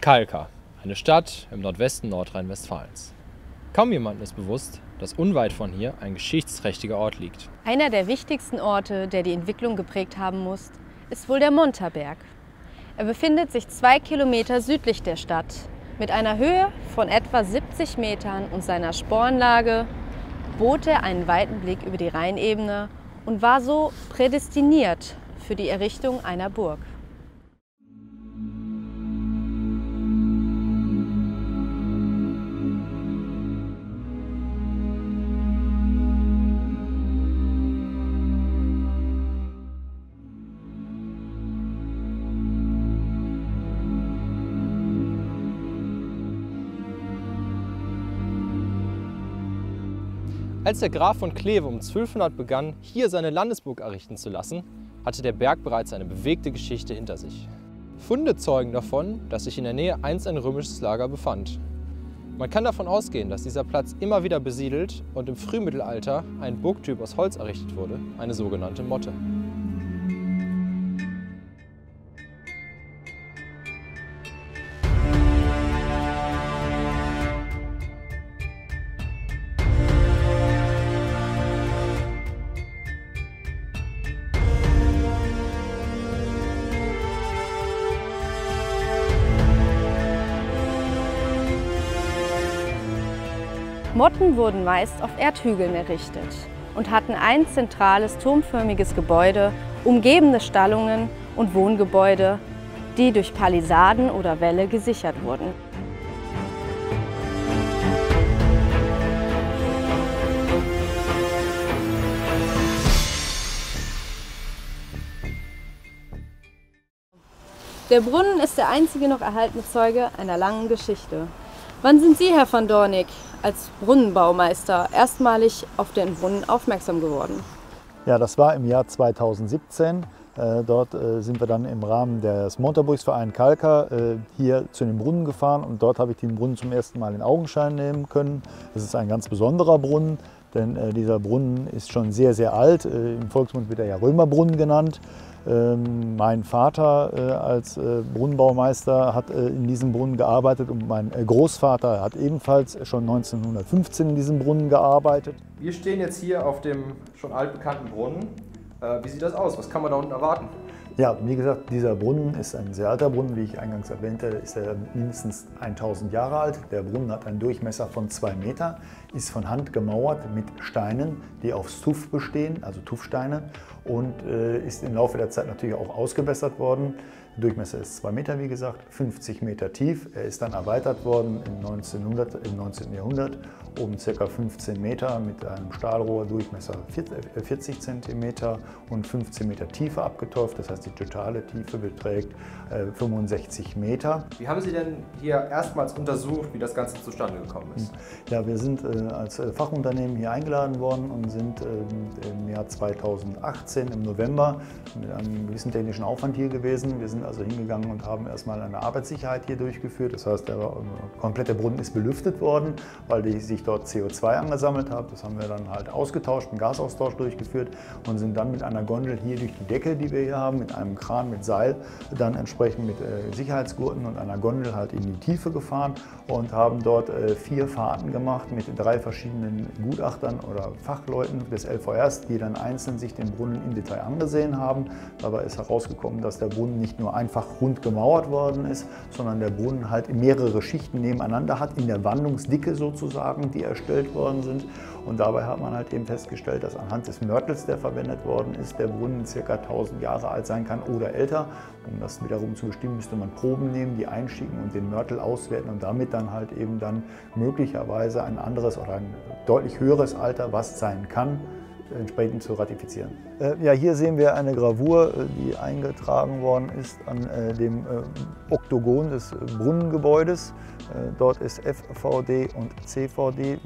Kalka, eine Stadt im Nordwesten Nordrhein-Westfalens. Kaum jemandem ist bewusst, dass unweit von hier ein geschichtsträchtiger Ort liegt. Einer der wichtigsten Orte, der die Entwicklung geprägt haben muss, ist wohl der Montaberg. Er befindet sich zwei Kilometer südlich der Stadt mit einer Höhe von etwa 70 Metern und seiner Sporenlage bot er einen weiten Blick über die Rheinebene und war so prädestiniert für die Errichtung einer Burg. Als der Graf von Kleve um 1200 begann, hier seine Landesburg errichten zu lassen, hatte der Berg bereits eine bewegte Geschichte hinter sich. Funde zeugen davon, dass sich in der Nähe einst ein römisches Lager befand. Man kann davon ausgehen, dass dieser Platz immer wieder besiedelt und im Frühmittelalter ein Burgtyp aus Holz errichtet wurde, eine sogenannte Motte. Motten wurden meist auf Erdhügeln errichtet und hatten ein zentrales turmförmiges Gebäude, umgebene Stallungen und Wohngebäude, die durch Palisaden oder Wälle gesichert wurden. Der Brunnen ist der einzige noch erhaltene Zeuge einer langen Geschichte. Wann sind Sie, Herr van Dornig, als Brunnenbaumeister erstmalig auf den Brunnen aufmerksam geworden? Ja, das war im Jahr 2017. Äh, dort äh, sind wir dann im Rahmen des Montaburgsverein Kalka äh, hier zu dem Brunnen gefahren und dort habe ich den Brunnen zum ersten Mal in Augenschein nehmen können. Das ist ein ganz besonderer Brunnen, denn dieser Brunnen ist schon sehr, sehr alt. Im Volksmund wird er ja Römerbrunnen genannt. Ähm, mein Vater äh, als äh, Brunnenbaumeister hat äh, in diesem Brunnen gearbeitet und mein Großvater hat ebenfalls schon 1915 in diesem Brunnen gearbeitet. Wir stehen jetzt hier auf dem schon altbekannten Brunnen. Wie sieht das aus? Was kann man da unten erwarten? Ja, wie gesagt, dieser Brunnen ist ein sehr alter Brunnen, wie ich eingangs erwähnte, ist er mindestens 1000 Jahre alt. Der Brunnen hat einen Durchmesser von zwei Meter, ist von Hand gemauert mit Steinen, die aus Tuff bestehen, also Tuffsteine und äh, ist im Laufe der Zeit natürlich auch ausgebessert worden. Der Durchmesser ist 2 Meter, wie gesagt, 50 Meter tief. Er ist dann erweitert worden im, 1900, im 19. Jahrhundert um ca. 15 Meter mit einem Stahlrohr, Durchmesser 40 cm äh, und 15 Meter Tiefe abgeteuft. Das heißt, die totale Tiefe beträgt 65 äh, Meter. Wie haben Sie denn hier erstmals untersucht, wie das Ganze zustande gekommen ist? Ja, wir sind äh, als Fachunternehmen hier eingeladen worden und sind ähm, im Jahr 2018 im November mit einem gewissen technischen Aufwand hier gewesen. Wir sind also hingegangen und haben erstmal eine Arbeitssicherheit hier durchgeführt. Das heißt, der komplette Brunnen ist belüftet worden, weil die, sich dort CO2 angesammelt hat. Das haben wir dann halt ausgetauscht, einen Gasaustausch durchgeführt und sind dann mit einer Gondel hier durch die Decke, die wir hier haben, mit einem Kran mit Seil, dann entsprechend mit äh, Sicherheitsgurten und einer Gondel halt in die Tiefe gefahren und haben dort äh, vier Fahrten gemacht mit drei verschiedenen Gutachtern oder Fachleuten des LVRs, die dann einzeln sich den Brunnen im Detail angesehen haben. Dabei ist herausgekommen, dass der Brunnen nicht nur einfach rund gemauert worden ist, sondern der Brunnen halt mehrere Schichten nebeneinander hat, in der Wandungsdicke sozusagen, die erstellt worden sind. Und dabei hat man halt eben festgestellt, dass anhand des Mörtels, der verwendet worden ist, der Brunnen ca. 1000 Jahre alt sein kann oder älter. Um das wiederum zu bestimmen, müsste man Proben nehmen, die einschicken und den Mörtel auswerten und damit dann halt eben dann möglicherweise ein anderes oder ein deutlich höheres Alter, was sein kann, entsprechend zu ratifizieren. Äh, ja, hier sehen wir eine Gravur, äh, die eingetragen worden ist an äh, dem Oktogon des Brunnengebäudes. Dort ist FVD und CVD.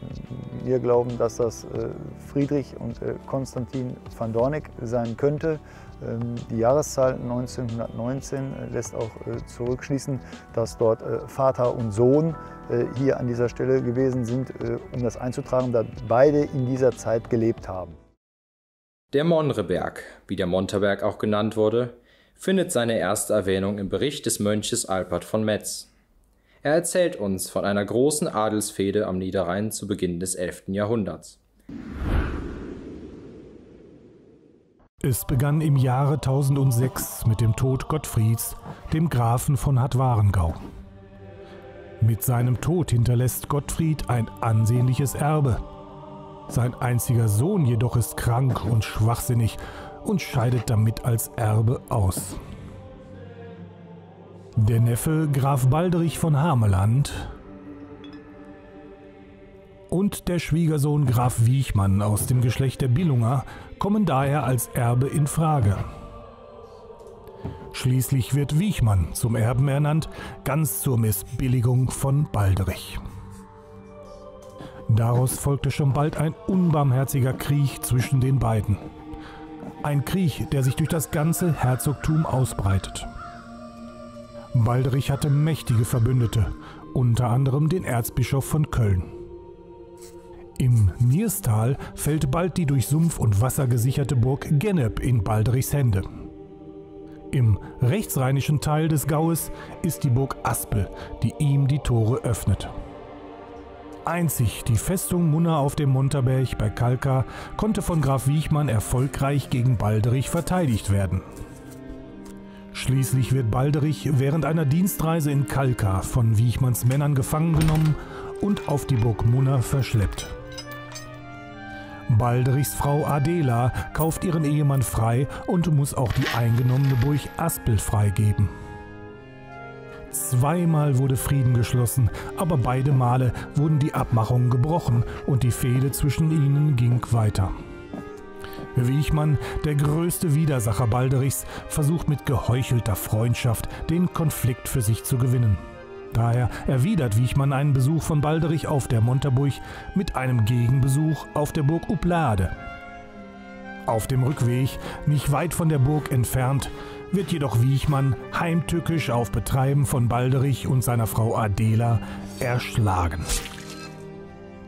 Wir glauben, dass das Friedrich und Konstantin van Dornick sein könnte. Ähm, die Jahreszahl 1919 lässt auch zurückschließen, dass dort Vater und Sohn hier an dieser Stelle gewesen sind, um das einzutragen, da beide in dieser Zeit gelebt haben. Der Monreberg, wie der Montaberg auch genannt wurde, findet seine erste Erwähnung im Bericht des Mönches Alpert von Metz. Er erzählt uns von einer großen Adelsfehde am Niederrhein zu Beginn des 11. Jahrhunderts. Es begann im Jahre 1006 mit dem Tod Gottfrieds, dem Grafen von Hattwarengau. Mit seinem Tod hinterlässt Gottfried ein ansehnliches Erbe. Sein einziger Sohn jedoch ist krank und schwachsinnig und scheidet damit als Erbe aus. Der Neffe Graf Balderich von Hameland und der Schwiegersohn Graf Wiechmann aus dem Geschlecht der Billunger kommen daher als Erbe in Frage. Schließlich wird Wiechmann zum Erben ernannt, ganz zur Missbilligung von Balderich. Daraus folgte schon bald ein unbarmherziger Krieg zwischen den beiden. Ein Krieg, der sich durch das ganze Herzogtum ausbreitet. Balderich hatte mächtige Verbündete, unter anderem den Erzbischof von Köln. Im Nierstal fällt bald die durch Sumpf und Wasser gesicherte Burg Gennep in Balderichs Hände. Im rechtsrheinischen Teil des Gaues ist die Burg Aspel, die ihm die Tore öffnet. Einzig die Festung Munna auf dem Montaberg bei Kalka konnte von Graf Wiechmann erfolgreich gegen Balderich verteidigt werden. Schließlich wird Balderich während einer Dienstreise in Kalka von Wiechmanns Männern gefangen genommen und auf die Burg Munna verschleppt. Balderichs Frau Adela kauft ihren Ehemann frei und muss auch die eingenommene Burg Aspel freigeben. Zweimal wurde Frieden geschlossen, aber beide Male wurden die Abmachungen gebrochen und die Fehde zwischen ihnen ging weiter. Wiechmann, der größte Widersacher Balderichs, versucht mit geheuchelter Freundschaft den Konflikt für sich zu gewinnen. Daher erwidert Wiechmann einen Besuch von Balderich auf der Montaburg mit einem Gegenbesuch auf der Burg Uplade. Auf dem Rückweg, nicht weit von der Burg entfernt, wird jedoch Wiechmann heimtückisch auf Betreiben von Balderich und seiner Frau Adela erschlagen.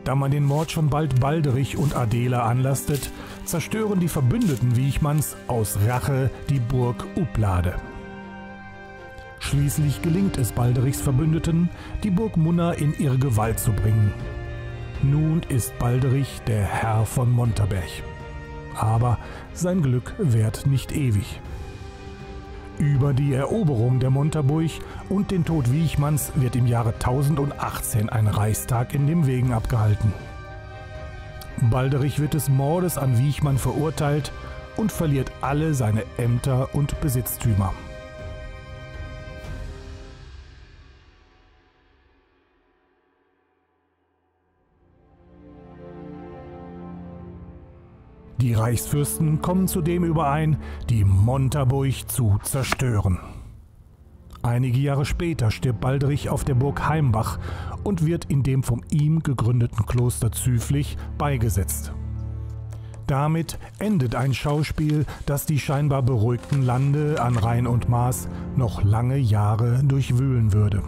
Da man den Mord schon bald Balderich und Adela anlastet, zerstören die Verbündeten Wiechmanns aus Rache die Burg Uplade. Schließlich gelingt es Balderichs Verbündeten, die Burg Munna in ihre Gewalt zu bringen. Nun ist Balderich der Herr von Montaberg. Aber sein Glück währt nicht ewig. Über die Eroberung der Montaburg und den Tod Wiechmanns wird im Jahre 1018 ein Reichstag in dem Wegen abgehalten. Balderich wird des Mordes an Wiechmann verurteilt und verliert alle seine Ämter und Besitztümer. Die Reichsfürsten kommen zudem überein, die Montaburg zu zerstören. Einige Jahre später stirbt Baldrich auf der Burg Heimbach und wird in dem von ihm gegründeten Kloster Züflich beigesetzt. Damit endet ein Schauspiel, das die scheinbar beruhigten Lande an Rhein und Maas noch lange Jahre durchwühlen würde.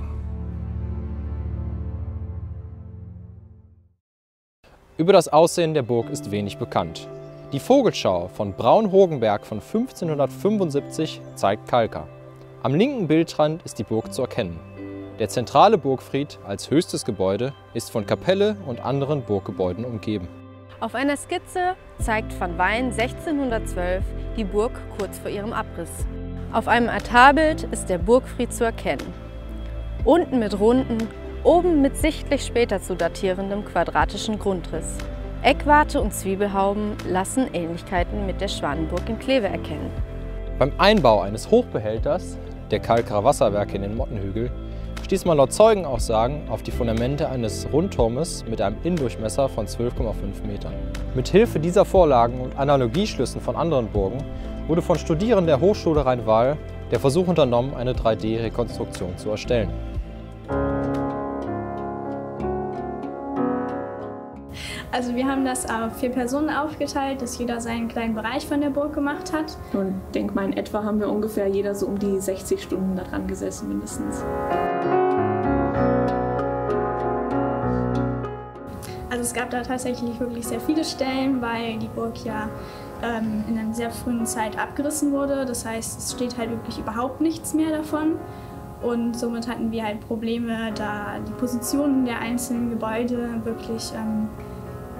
Über das Aussehen der Burg ist wenig bekannt. Die Vogelschau von Braun-Hogenberg von 1575 zeigt Kalka. Am linken Bildrand ist die Burg zu erkennen. Der zentrale Burgfried als höchstes Gebäude ist von Kapelle und anderen Burggebäuden umgeben. Auf einer Skizze zeigt van Wein 1612 die Burg kurz vor ihrem Abriss. Auf einem Altarbild ist der Burgfried zu erkennen. Unten mit runden, oben mit sichtlich später zu datierendem quadratischen Grundriss. Eckwarte und Zwiebelhauben lassen Ähnlichkeiten mit der Schwanenburg in Kleve erkennen. Beim Einbau eines Hochbehälters, der Kalkarer Wasserwerke in den Mottenhügel, stieß man laut Zeugenaussagen auf die Fundamente eines Rundturmes mit einem Innendurchmesser von 12,5 Metern. Mit Hilfe dieser Vorlagen und Analogieschlüssen von anderen Burgen wurde von Studierenden der Hochschule Rhein-Waal der Versuch unternommen, eine 3D-Rekonstruktion zu erstellen. Also wir haben das auf vier Personen aufgeteilt, dass jeder seinen kleinen Bereich von der Burg gemacht hat. Und ich denke mal, in etwa haben wir ungefähr jeder so um die 60 Stunden daran gesessen mindestens. Also es gab da tatsächlich wirklich sehr viele Stellen, weil die Burg ja ähm, in einer sehr frühen Zeit abgerissen wurde. Das heißt, es steht halt wirklich überhaupt nichts mehr davon. Und somit hatten wir halt Probleme, da die Positionen der einzelnen Gebäude wirklich ähm,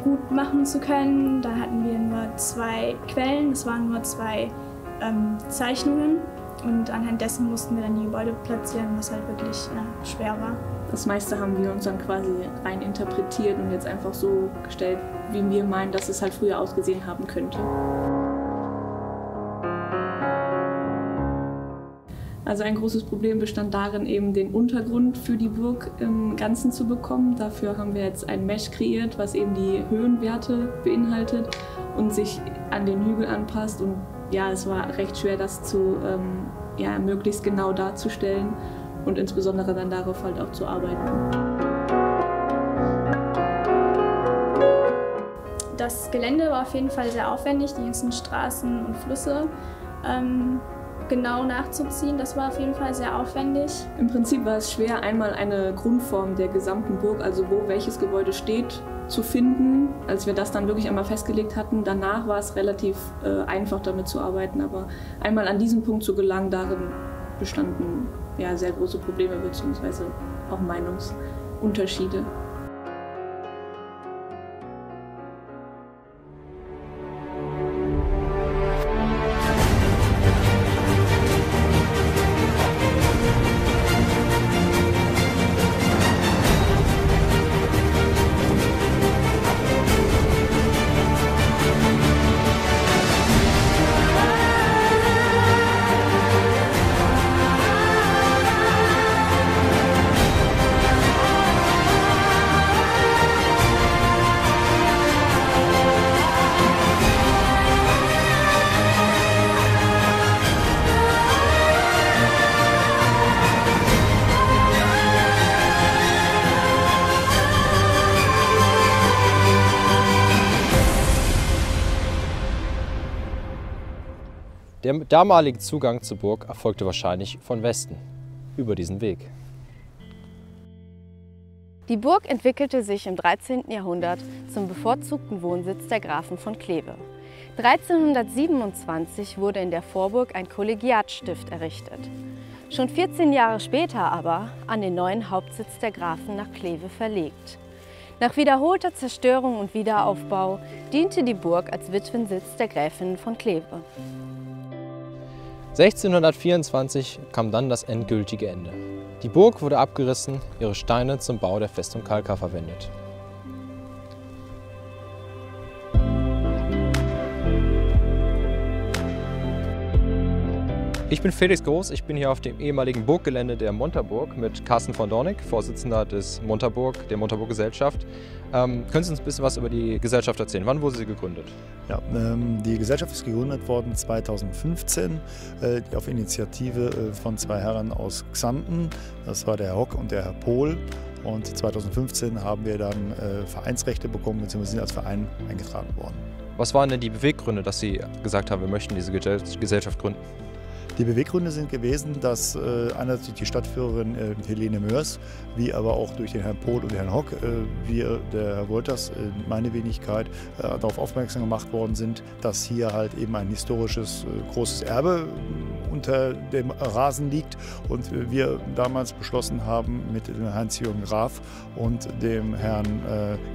gut machen zu können. Da hatten wir nur zwei Quellen, es waren nur zwei ähm, Zeichnungen und anhand dessen mussten wir dann die Gebäude platzieren, was halt wirklich äh, schwer war. Das meiste haben wir uns dann quasi rein interpretiert und jetzt einfach so gestellt, wie wir meinen, dass es halt früher ausgesehen haben könnte. Also ein großes Problem bestand darin, eben den Untergrund für die Burg im Ganzen zu bekommen. Dafür haben wir jetzt ein Mesh kreiert, was eben die Höhenwerte beinhaltet und sich an den Hügel anpasst. Und ja, es war recht schwer, das zu ähm, ja, möglichst genau darzustellen und insbesondere dann darauf halt auch zu arbeiten. Das Gelände war auf jeden Fall sehr aufwendig, die ganzen Straßen und Flüsse. Ähm, genau nachzuziehen. Das war auf jeden Fall sehr aufwendig. Im Prinzip war es schwer, einmal eine Grundform der gesamten Burg, also wo welches Gebäude steht, zu finden. Als wir das dann wirklich einmal festgelegt hatten, danach war es relativ äh, einfach damit zu arbeiten. Aber einmal an diesen Punkt zu gelangen, darin bestanden ja, sehr große Probleme bzw. auch Meinungsunterschiede. Der damalige Zugang zur Burg erfolgte wahrscheinlich von Westen, über diesen Weg. Die Burg entwickelte sich im 13. Jahrhundert zum bevorzugten Wohnsitz der Grafen von Kleve. 1327 wurde in der Vorburg ein Kollegiatstift errichtet. Schon 14 Jahre später aber an den neuen Hauptsitz der Grafen nach Kleve verlegt. Nach wiederholter Zerstörung und Wiederaufbau diente die Burg als Witwensitz der Gräfin von Kleve. 1624 kam dann das endgültige Ende. Die Burg wurde abgerissen, ihre Steine zum Bau der Festung Kalka verwendet. Ich bin Felix Groß, ich bin hier auf dem ehemaligen Burggelände der Montaburg mit Carsten von Dornig, Vorsitzender des Montaburg, der Montaburg Gesellschaft. Ähm, können Sie uns ein bisschen was über die Gesellschaft erzählen? Wann wurde sie gegründet? Ja, ähm, die Gesellschaft ist gegründet worden 2015 äh, auf Initiative äh, von zwei Herren aus Xanten. Das war der Herr Hock und der Herr Pohl. Und 2015 haben wir dann äh, Vereinsrechte bekommen, beziehungsweise sind als Verein eingetragen worden. Was waren denn die Beweggründe, dass Sie gesagt haben, wir möchten diese Gesellschaft gründen? Die Beweggründe sind gewesen, dass äh, einerseits die Stadtführerin äh, Helene Mörs, wie aber auch durch den Herrn Pohl und Herrn Hock, äh, wir, der Herr Wolters, äh, meine Wenigkeit, äh, darauf aufmerksam gemacht worden sind, dass hier halt eben ein historisches äh, großes Erbe unter dem Rasen liegt. Und wir damals beschlossen haben mit dem Heinz-Jürgen Graf und dem Herrn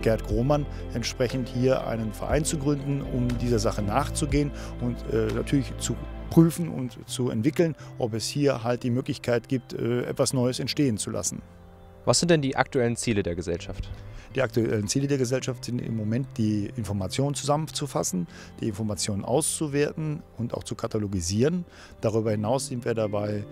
Gerd Grohmann entsprechend hier einen Verein zu gründen, um dieser Sache nachzugehen und natürlich zu prüfen und zu entwickeln, ob es hier halt die Möglichkeit gibt, äh, etwas Neues entstehen zu lassen. Was sind denn die aktuellen Ziele der Gesellschaft? Die aktuellen Ziele der Gesellschaft sind im Moment, die Informationen zusammenzufassen, die Informationen auszuwerten und auch zu katalogisieren. Darüber hinaus sind wir dabei,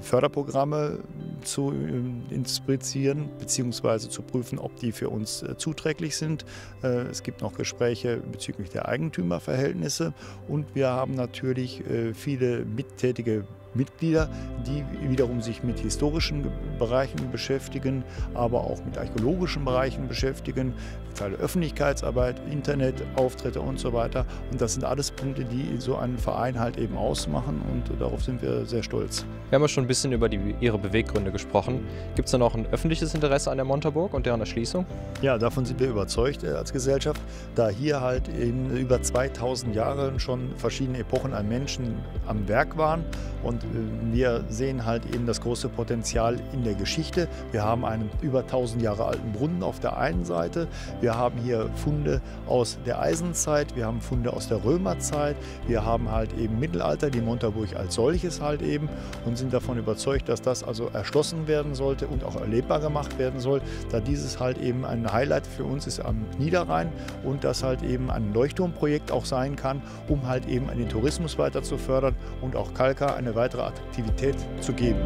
Förderprogramme zu äh, inspizieren bzw. zu prüfen, ob die für uns äh, zuträglich sind. Äh, es gibt noch Gespräche bezüglich der Eigentümerverhältnisse und wir haben natürlich viele mittätige Mitglieder, die wiederum sich mit historischen Bereichen beschäftigen, aber auch mit archäologischen Bereichen beschäftigen, Teile Öffentlichkeitsarbeit, Internetauftritte und so weiter. Und das sind alles Punkte, die so einen Verein halt eben ausmachen und darauf sind wir sehr stolz. Wir haben ja schon ein bisschen über die, Ihre Beweggründe gesprochen. Gibt es da noch ein öffentliches Interesse an der Montaburg und deren Erschließung? Ja, davon sind wir überzeugt äh, als Gesellschaft, da hier halt in über 2000 Jahren schon verschiedene Epochen an Menschen am Werk waren und äh, wir sehen halt eben das große Potenzial in der Geschichte. Wir haben einen über 1000 Jahre alten Brunnen auf der einen Seite. Wir haben hier Funde aus der Eisenzeit. Wir haben Funde aus der Römerzeit. Wir haben halt eben Mittelalter, die Montaburg als solches halt eben und sind davon überzeugt, dass das also erschlossen werden sollte und auch erlebbar gemacht werden soll, da dieses halt eben ein Highlight für uns ist am Niederrhein und das halt eben ein Leuchtturmprojekt auch sein kann, um halt eben den Tourismus weiter zu fördern und auch Kalka eine weitere Attraktivität zu geben.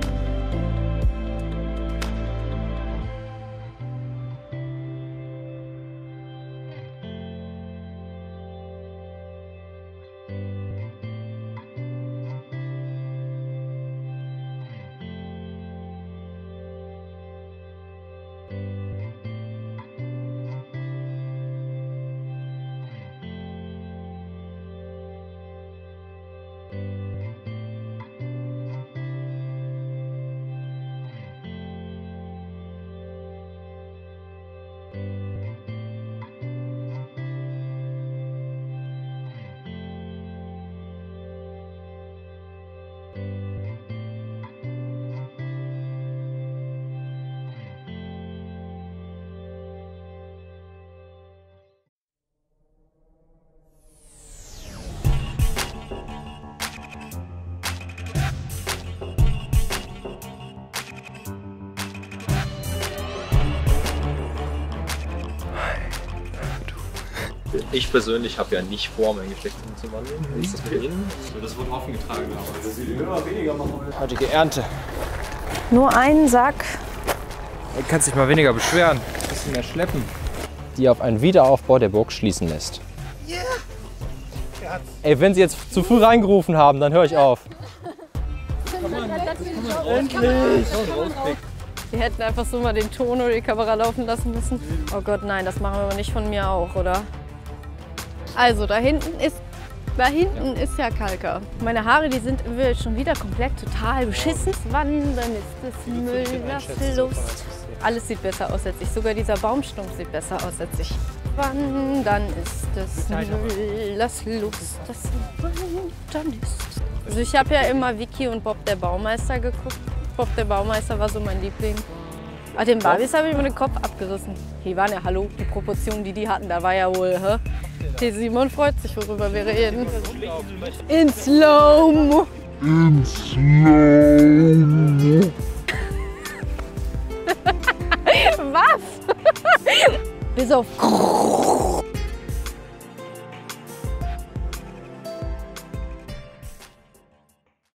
Ich persönlich habe ja nicht vor, mein Geschlecht umzuwandeln. Wie ist das mit Ihnen? Das wird offen getragen, aber Heutige Ernte. Nur einen Sack. Du kannst dich mal weniger beschweren. Ein bisschen mehr schleppen. Die auf einen Wiederaufbau der Burg schließen lässt. Ey, wenn Sie jetzt zu früh reingerufen haben, dann höre ich auf. Wir hätten einfach so mal den Ton oder die Kamera laufen lassen müssen. Oh Gott, nein, das machen wir aber nicht von mir auch, oder? Also, da hinten ist, da hinten ist ja Kalker. Meine Haare, die sind schon wieder komplett total beschissen. Wandern ist das Müllerfluss. Alles sieht besser aus als ich. Sogar dieser Baumstumpf sieht besser aus als ich. Wandern ist das Müllers Lust, das Wandern ist. Also ich habe ja immer Vicky und Bob der Baumeister geguckt. Bob der Baumeister war so mein Liebling. Aber den Barbies habe ich mir den Kopf abgerissen. Die waren ja, hallo, die Proportionen, die die hatten, da war ja wohl, hä? Der Simon freut sich, worüber wir reden. In Slow-Mo. In Slow-Mo. Was? Bis auf